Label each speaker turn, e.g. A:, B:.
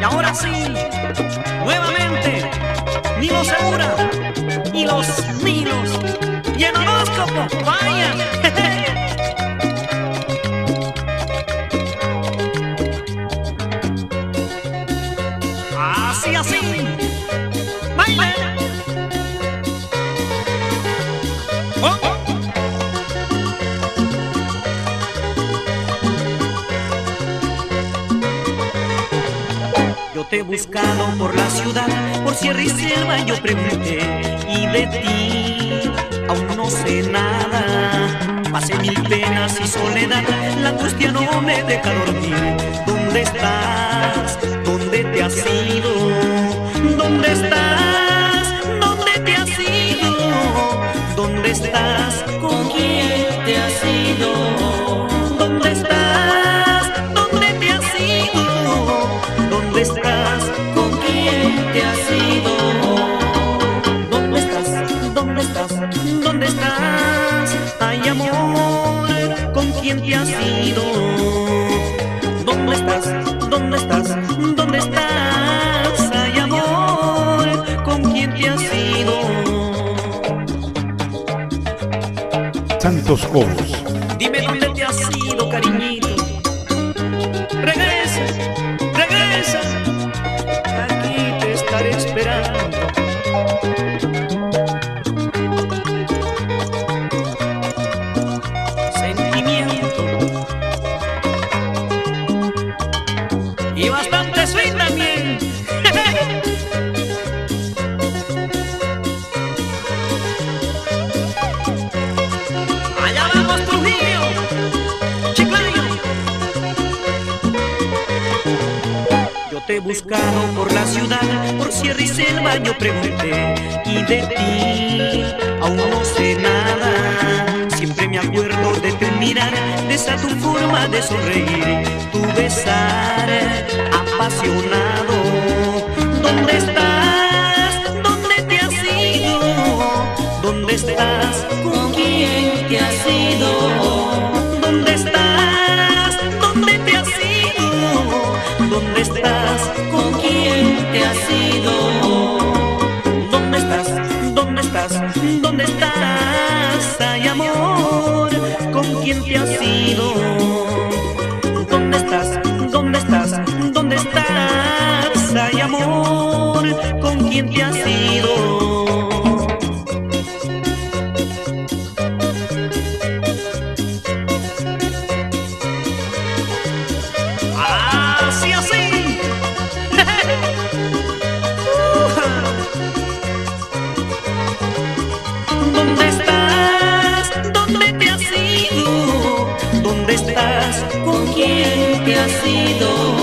A: Y ahora sí, nuevamente, Nilo Segura y los Nilos y el horóscopo, vaya. Te he buscado por la ciudad, por sierra y selva yo pregunté y de ti aún no sé nada. Pasé mil penas y soledad, la angustia no me deja dormir. ¿Dónde estás? ¿Dónde te has ido? ¿Dónde estás? ¿Dónde te has ido? ¿Dónde estás? ¿Con quién te has ido? Quién te has ido? ¿Dónde estás? ¿Dónde estás? ¿Dónde estás? Ay amor, ¿con quién te has ido?
B: Santos Coros.
A: Dime dónde te has ido, cariñito. Te he buscado por la ciudad, por sierra y selva yo pregunté y de ti aún no sé nada. Siempre me acuerdo de tu mirar, de esa tu forma de sonreír, tu besar apasionado. ¿Dónde estás? ¿Dónde te has ido? ¿Dónde estás? ¿Con quién te has ido? ¿Dónde estás? ¿Dónde estás? ¿Con quién te has ido? ¿Dónde estás? ¿Dónde estás? ¿Dónde estás? Ay amor, ¿con quién te has ido? ¿Dónde estás? ¿Dónde estás? ¿Dónde estás? Ay amor, ¿con quién te has ido? ¿Dónde estás? ¿Dónde te has ido? ¿Dónde estás? ¿Con quién te has ido?